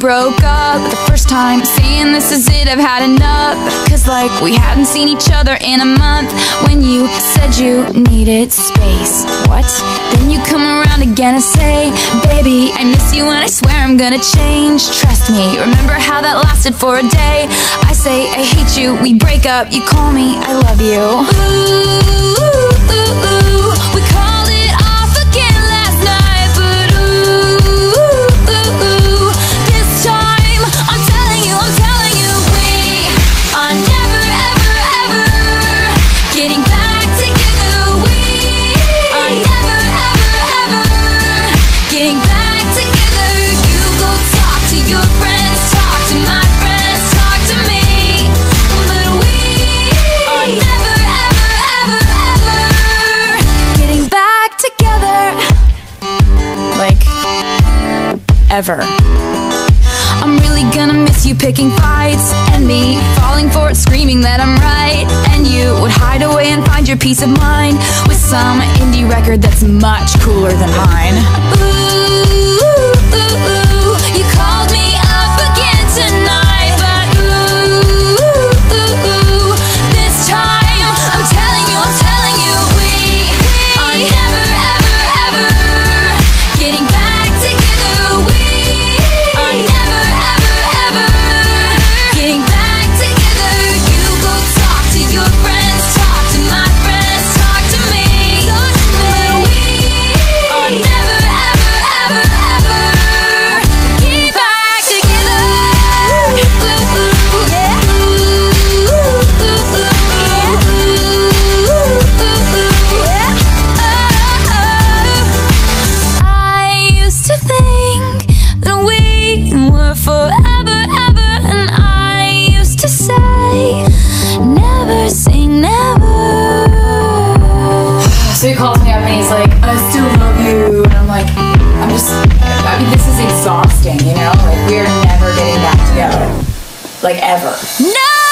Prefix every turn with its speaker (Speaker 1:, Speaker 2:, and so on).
Speaker 1: broke up. The first time Saying this is it, I've had enough. Cause like we hadn't seen each other in a month. When you said you needed space What? Then you come around again and say Baby, I miss you and I swear I'm gonna change. Trust me, remember how that lasted for a day. I say I hate you, we break up. You call me, I love you. Ooh, Ever. I'm really gonna miss you picking fights And me falling for it, screaming that I'm right. And you would hide away and find your peace of mind With some indie record that's much cooler than mine. Ooh, ooh, ooh, you know? Like, we're never getting back together. Like, ever. No!